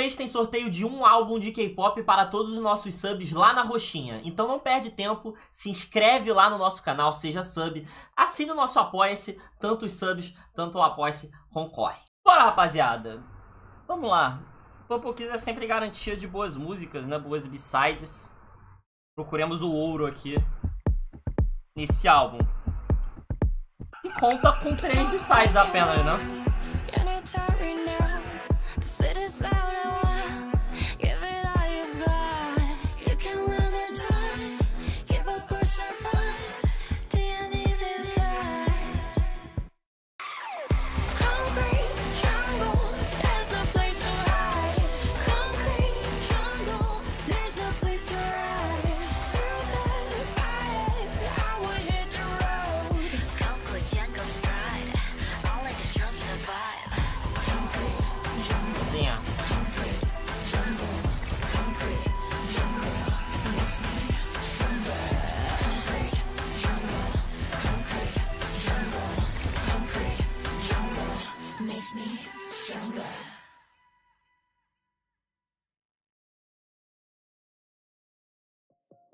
mês tem sorteio de um álbum de K-pop para todos os nossos subs lá na roxinha. Então não perde tempo, se inscreve lá no nosso canal, seja sub, assine o nosso Apoia-se, tanto os subs, tanto o Apoia-se concorre. Bora, rapaziada! Vamos lá. Purple Kiss é sempre garantia de boas músicas, né? Boas b-sides. Procuremos o ouro aqui nesse álbum. Que conta com três b-sides apenas, né? Said it's loud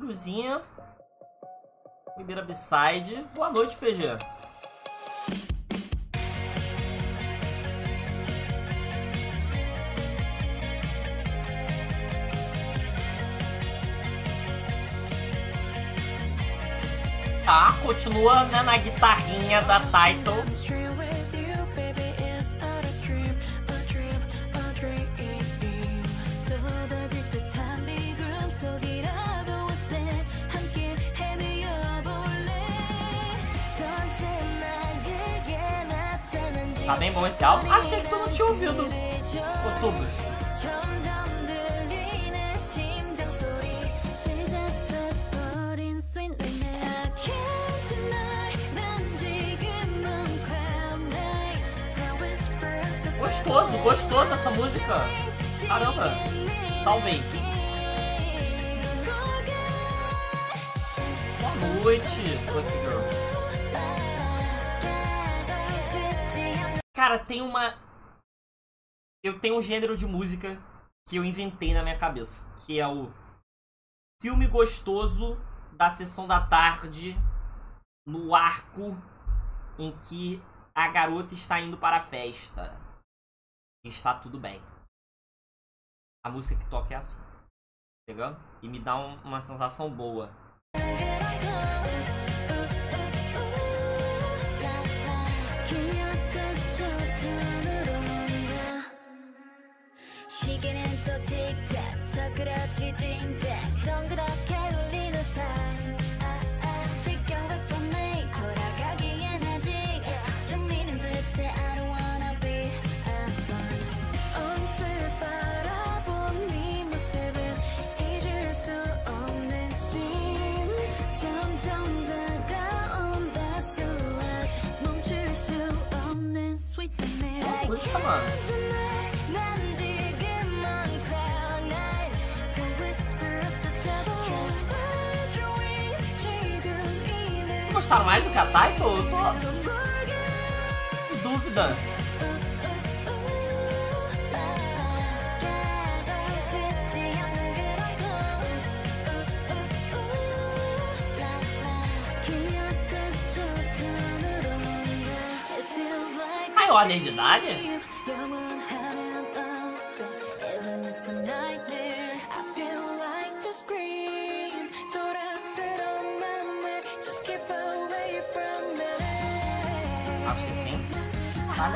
Cruzinha. Primeira B-side. Boa noite, PG. Tá, continua né, na guitarrinha da Title. Tá bem bom esse álbum. Achei que tu não tinha ouvido. Outubros. Gostoso, gostoso essa música. Caramba, salvei. Boa noite, Lucky Girl. Cara, tem uma. Eu tenho um gênero de música que eu inventei na minha cabeça. Que é o filme gostoso da sessão da tarde no arco em que a garota está indo para a festa. Está tudo bem. A música que toca é assim. Pegando? E me dá um, uma sensação boa. 또 틱택 더 그렇지 딩택 동그랗게 울리는 사인 아, 아. Take 돌아가기엔 아직 좀 미는 듯해 I don't wanna be alone. 언뜻 바라본 네 모습은 잊을 수 없는 씬 점점 다가온 that 멈출 수 없는 sweet Gostaram mais do que a Taito? Eu tô... Dúvida. Ai, ordem de idade? Mas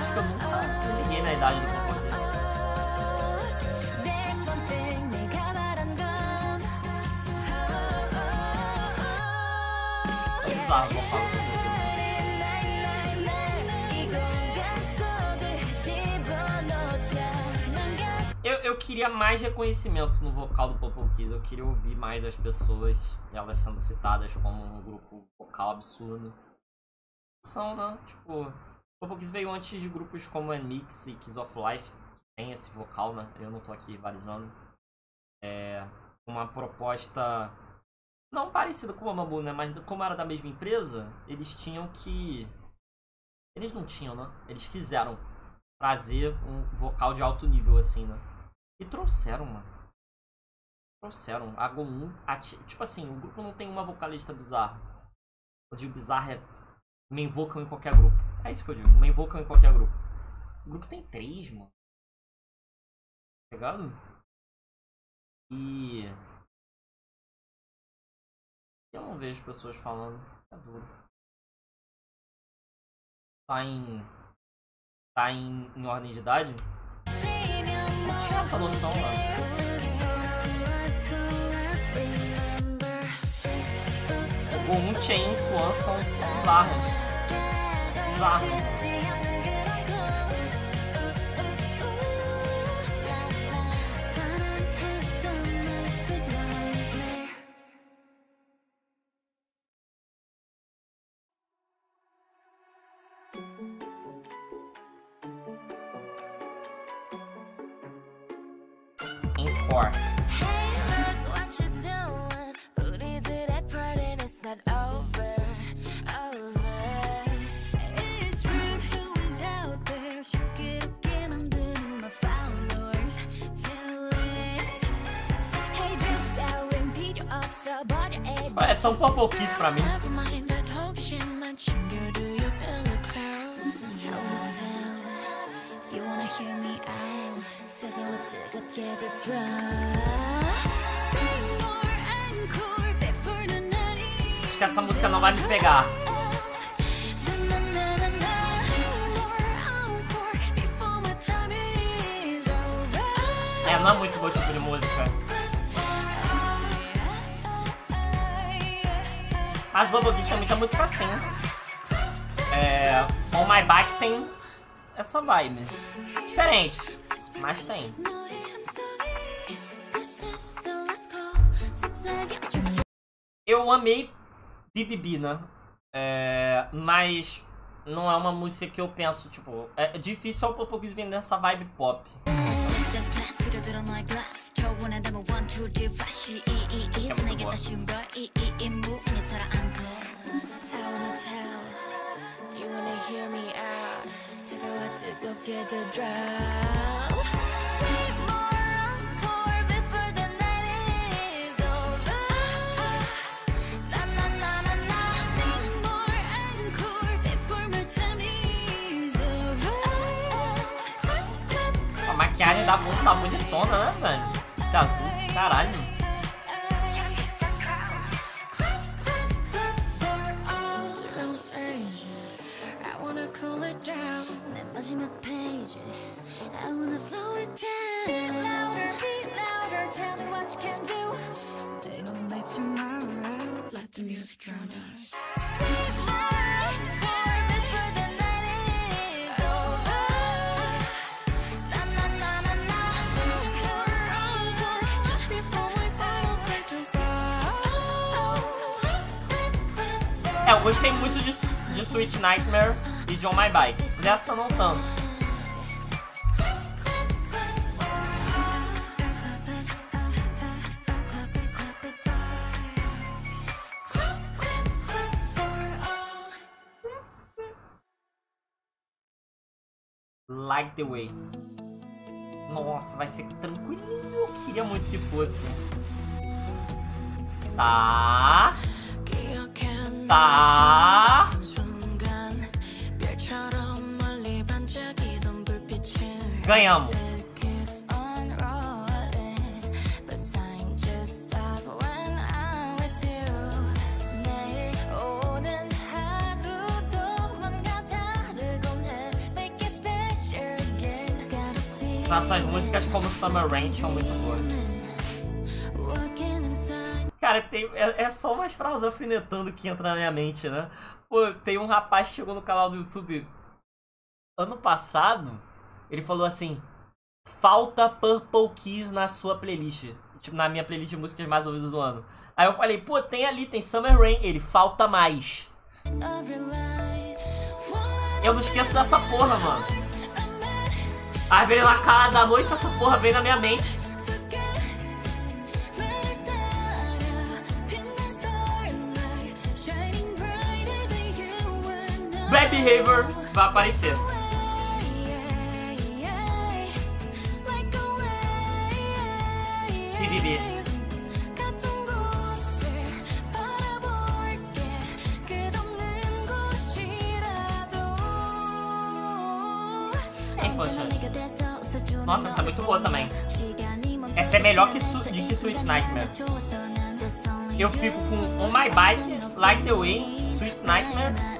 acho que eu nunca me liguei na idade do compositor. É bizarro vou falar eu, eu queria mais reconhecimento no vocal do Popol Kiss. Eu queria ouvir mais das pessoas, elas sendo citadas como um grupo vocal absurdo. São, né? Tipo, Purple veio antes de grupos como Mix e Kiss of Life, que tem esse vocal, né? Eu não tô aqui rivalizando. É uma proposta não parecida com o Mamamoo, né? Mas como era da mesma empresa, eles tinham que. Eles não tinham, né? Eles quiseram trazer um vocal de alto nível, assim, né? E trouxeram, mano. Trouxeram. A Gomum. Tipo assim, o grupo não tem uma vocalista bizarra. Eu digo bizarra é. Main vocal em qualquer grupo. É isso que eu digo. Main vocal em qualquer grupo. O grupo tem três, mano. Tá ligado? E. Eu não vejo pessoas falando. É duro. Tá em. Tá em, em ordem de idade? Não tinha essa noção, mano. O um Chain Swanson bizarro. Bizarro. É tão pouquíssimo pra mim. Acho que essa música não vai me pegar. É, não é muito bom tipo de música. As Bubble Geeks tem muita música assim. É, On My Back tem essa vibe. Diferente, mas tem. Eu amei BBB, né? É, mas não é uma música que eu penso, tipo, é difícil ao Popo vender essa vibe pop. 들어 너의 glass. 저원에 담은 one two three flash. 이이이서 내게 다시 온걸 이이이 무빙에 따라 I'm good I wanna tell? You wanna hear me out? 뜨거워 뜨겁게 더 drown da moça tá bonitona, né, velho? Esse azul, caralho. É, eu gostei muito de, de Sweet Nightmare e de On My Bike. Dessa não tanto. Like the Way. Nossa, vai ser tranquilinho. Eu queria muito que fosse. Tá. Tá. Ganhamos. Nossas músicas como Summer Rain são muito boas. Cara, tem, é, é só umas frases alfinetando que entra na minha mente, né? Pô, tem um rapaz que chegou no canal do YouTube ano passado ele falou assim: falta Purple Keys na sua playlist. Tipo, na minha playlist de músicas mais ouvidas do ano. Aí eu falei, pô, tem ali, tem Summer Rain. Ele, falta mais. Eu não esqueço dessa porra, mano. Às vezes na cara da noite essa porra vem na minha mente. Bad Behavior vai aparecer. Piriri. Nossa, essa é muito boa também. Essa é melhor que, su de que Sweet Nightmare. Eu fico com On My Bike, Light the Way, Sweet Nightmare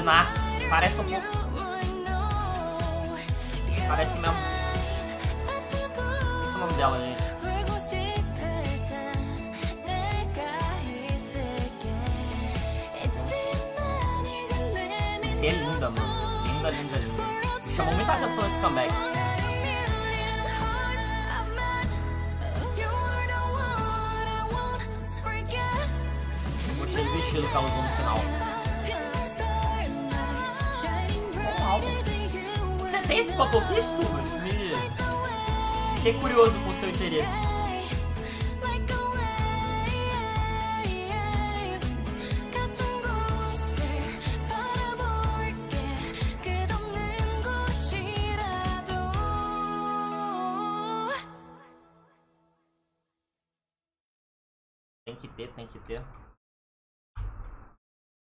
imaginar. Parece um pouco. Parece mesmo. Esse é o nome dela, gente. Esse é linda, mano. Linda, linda, linda. Me chamou muita atenção esse comeback. Gostei do vestido que ela usou no final. Você tem esse Popokiss, Tubas? Me... Fiquei curioso com o seu interesse.